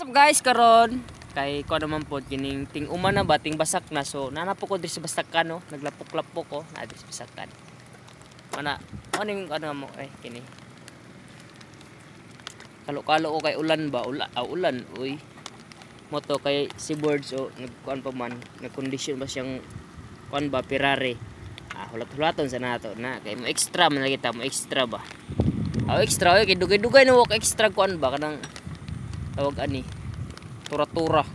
What's up guys? Karon. Kay ko naman po kining ting uma na ba ting basak na. So nanapo ko diri sa basakan no? Naglapok-lapok ko na diri sa basakan ana ano yung ano mo eh kini? Kalo-kalo ko kay ulan ba? Ula, ah, ulan uy. Mo to kay si board so nagkuan pa man nagkondisyon ba siyang kuan ba Ferrari? Ah hulat-hulaton sa nato na. Kay mo extra man lagi ta mo extra ba? Ah, extra oy kay dugay-dugay na walk extra kuan ba? Kanang tawag ani. Tura-tura.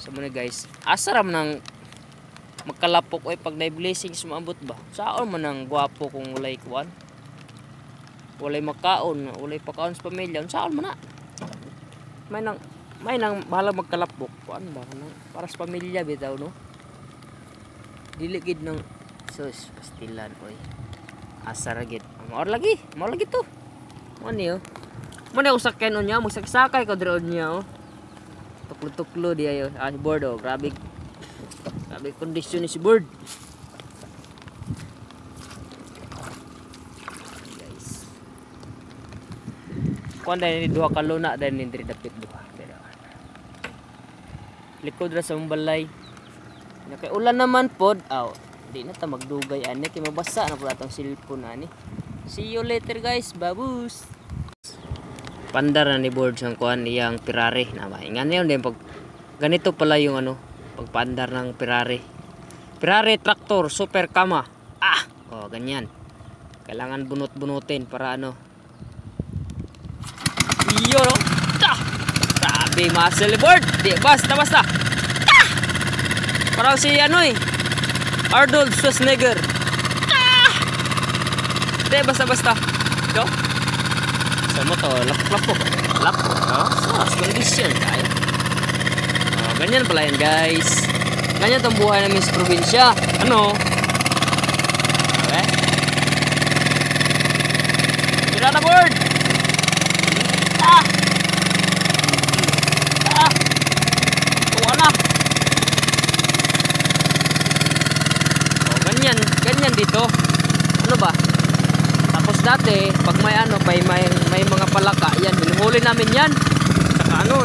So muna guys. Asaram nang magkalapok oy pag na blessings maabot ba? Saon man ang gwapo kung walay kuan walay makaon walay pakaon sa pamilya saon man na? May nang may nang bahala magkalapok kuan ba? Kanang para sa pamilya bitaw no? Dili gid ng sus pastilan oy. Asar gid? Maor lagi maor lagi to. Mo niyo mo na usakyan niya mo sakay ko dron niya oh tuklo-tuklo di ayo ah si board oh grabe grabe kondisyon ni si board guys kuan dahil ni duha ka luna dahil ni diri dapit duha Pero, likod ra sa balay Nakay ulan naman pod. Aw, di na ta magdugay ani kay mabasa na pud atong cellphone ani. See you later guys. Babus. Pandar na ni board sang kuan iyang Ferrari na maingan yun din pag ganito pala yung ano pagpandar ng Ferrari. Ferrari tractor super kama. Ah, oh ganyan. Kailangan bunot-bunutin para ano. Iyo no. Ah! Grabe muscle board. Di basta basta. Parang si ano eh. Arnold Schwarzenegger. Ah! Hindi, basta-basta. Go. So mo to, lapok-lapok. Lapok, no? So, as condition, kaya. Oh, ganyan pala yan, guys. Ganyan itong buhay namin sa probinsya. Ano? Okay? Tira na board! Ah! Ah! Tuwa na! Oh, ganyan, ganyan dito. Dati, pag may ano, may, may, may mga palaka, yan, hinuhuli namin yan. Saka ano,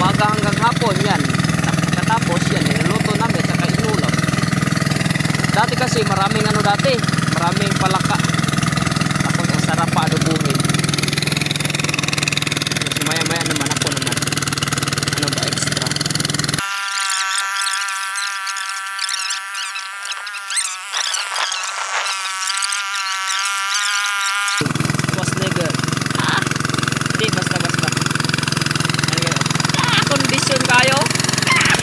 umaga hanggang hapon yan. Katapos yan, niluluto namin, saka inulam. Dati kasi maraming ano dati, maraming palaka. Tapos ang sarap pa adobuhin. Tapos maya maya naman ako naman. Ano ba extra? Schwarzenegger. Ah! Di, basta basta. Ano yun? Ah! Kondisyon kayo? Ah!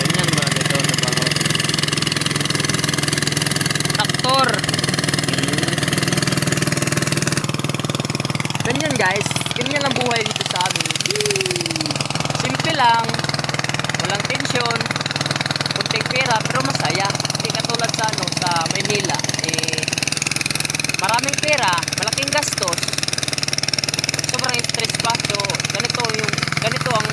Ganyan ba dito na ba? Traktor. Ganyan guys. Ganyan ang buhay dito sa amin. Simple lang. Walang tensyon kunting pera pero masaya. Hindi katulad sa ano sa Maynila eh maraming pera, malaking gastos. Sobrang stress pa. So ganito yung ganito ang